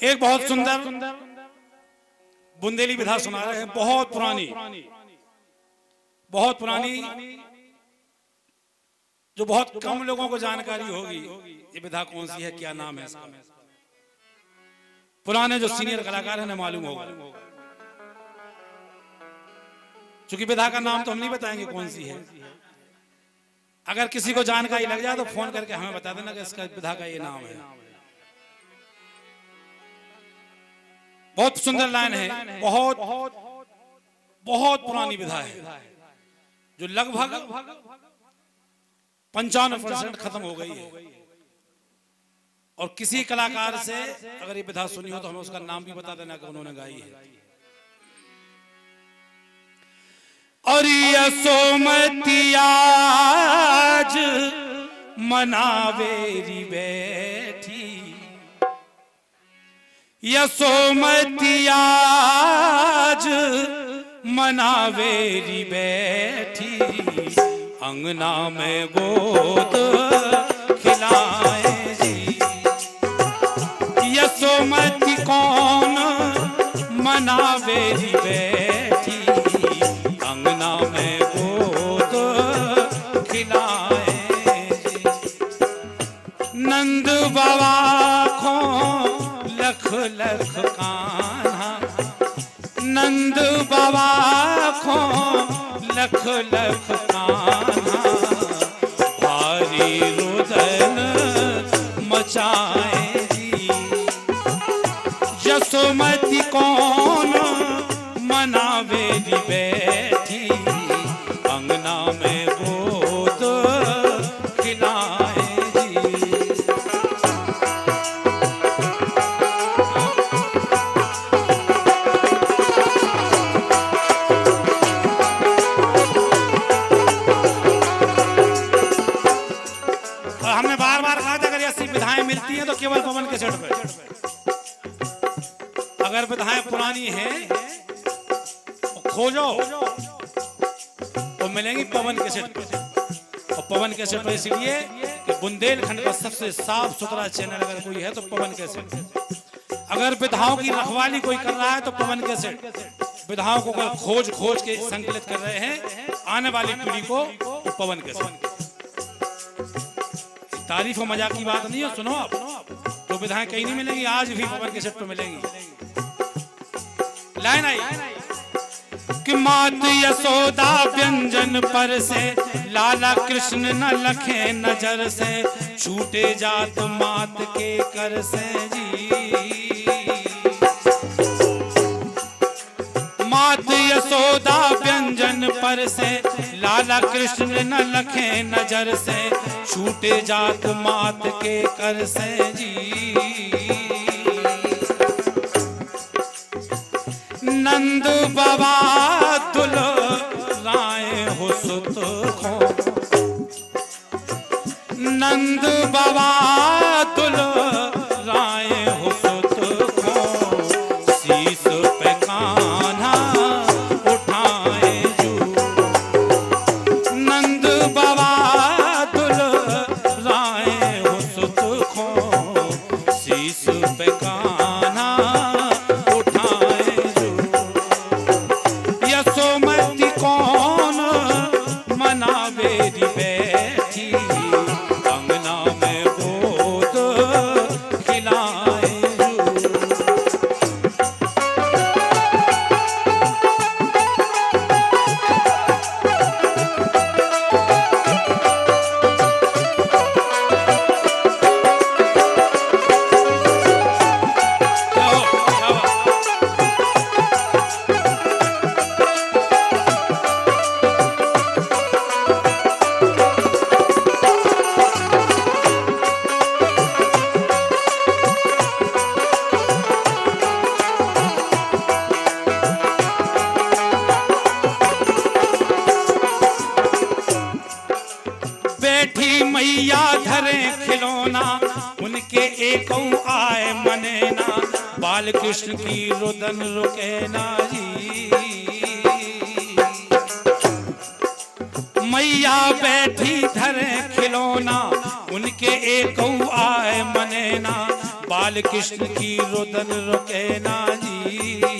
एक बहुत सुंदर बुंदेली विधा सुना रहे हैं, बहुत पुरानी। बहुत पुरानी, जो बहुत कम लोगों को जानकारी होगी, ये विधा कौन सी है, क्या नाम है इसका? पुराने जो सीनियर कलाकार हैं मालूम होगा। चूँकि विधा का नाम तो हम नहीं बताएँगे कौन सी है। अगर किसी को जानकारी लग जाए तो फ़ोन करके हमें बता देना कि इसका विधा का ये नाम है। बहुत सुंदर लाइन है। बहुत बहुत पुरानी विधा है जो लगभग पंचानवे परसेंट खत्म हो गई है। और किसी कलाकार से अगर ये विधा सुनी हो तो हमें उसका नाम भी बता देना कि उन्होंने गाई है। और यशोमतियाज मनावेरी बैठी यशोमतियाज मनावेरी बैठी। अंगना में गोद खिलाए जी। यशोमती कौन मनावेरी बैठी। अंगना में गोद खिलाए नंद बाबा खो लख लख नंद बाबा खो लख लख कान्हा भारी रुदन मचाए बार बार कहा था अगर ऐसी विधाएँ मिलती हैं तो केवल पवन के सेट पे। अगर विधाएँ पुरानी हैं तो खोजो। तो मिलेंगी पवन के सेट पे। और पवन के सेट पे इसलिए कि बुंदेलखंड का सबसे साफ़ सुथरा चैनल अगर कोई है तो पवन के सेट अगर विधाओं की रखवाली कोई कर रहा है तो पवन के सेट विधाओं को खोज खोज के संकलित कर रहे हैं, आने वाली पीढ़ी को पवन के सेट तारीफ़ और मज़ाक की बात नहीं है, सुनो आप। तो विधाएँ कहीं नहीं मिलेंगी, आज भी पवन के सेट पर मिलेंगी। लाइन आई। कि मात यशोदा व्यंजन पर से, लाला कृष्ण न लखे नज़र से, छूटे जात मात के कर से जी। यशोदा व्यंजन पर से, लाला कृष्ण न लखे नज़र से, छूटे जात मात के कर से जी। नंद बाबा तुल राय हो सुत खो नंद बाबा तुल बैठी मैया धरे खिलौना, उनके एक आए मनेना। बाल कृष्ण की रुदन रुके जी। मैया बैठी धरे खिलौना, उनके एक आए मनेना। बाल कृष्ण की रुदन रुके जी।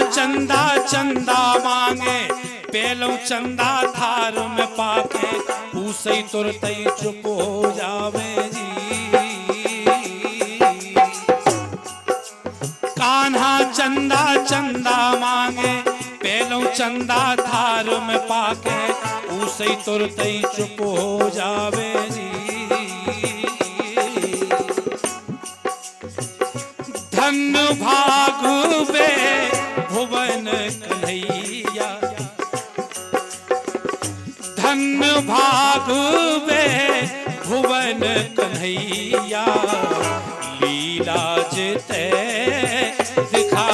चंदा चंदा मांगे, पेलो चंदा थार में पाके उसे तुरत चुप हो जावे जी। कान्हा चंदा चंदा मांगे, पेलो चंदा थार में पाके उसे तुरत चुप हो जावे जी। धन भागु कन्हैया लीला जते दिखा